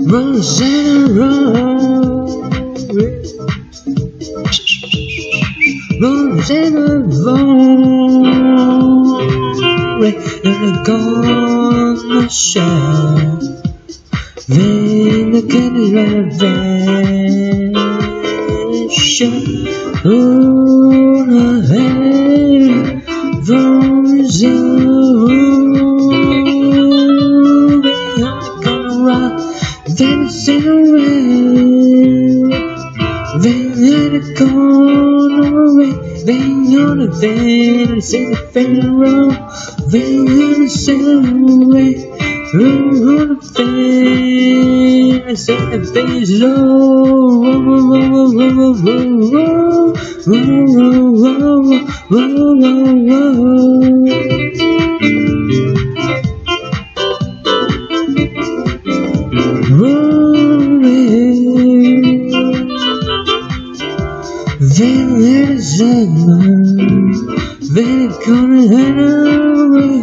runs and runs. Runs and runs. And gonna shine in the caravan. Ooh, I have runs and dancing around. They let it go away. They gonna dance in the funeral. They gonna celebrate. We're gonna dance and dance low. Whoa, whoa, whoa, worry. Then there's a man, then it's gonna head away.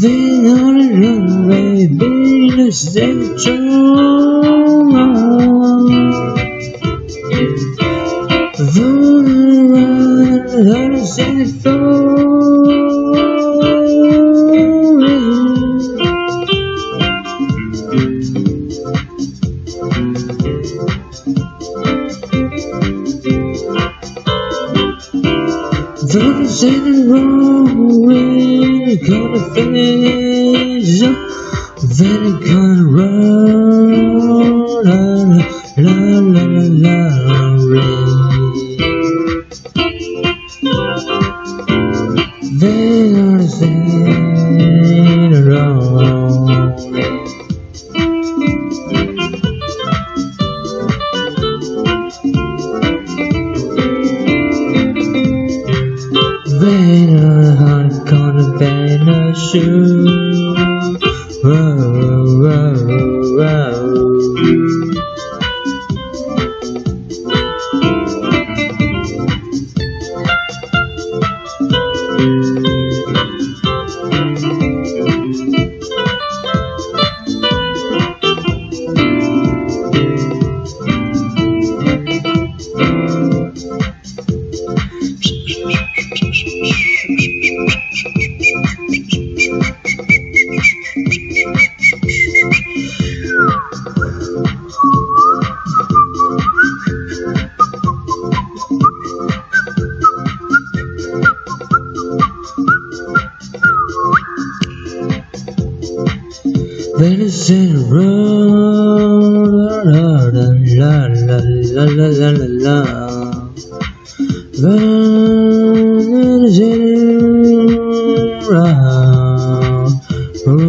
Then on a runway, business then trauma. Then I run, I understand it Virgin and rolling, gonna finish up, then it gonna roll, la la la la la, la. They're. shoe. Shh, shh, shh, shh, shh. Ladies in the row, la la la la la la la la la. In the row, oh,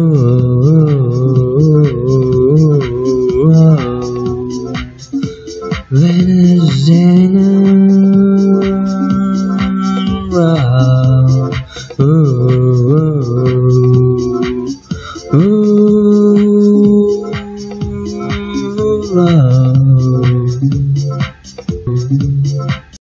oh, in the row.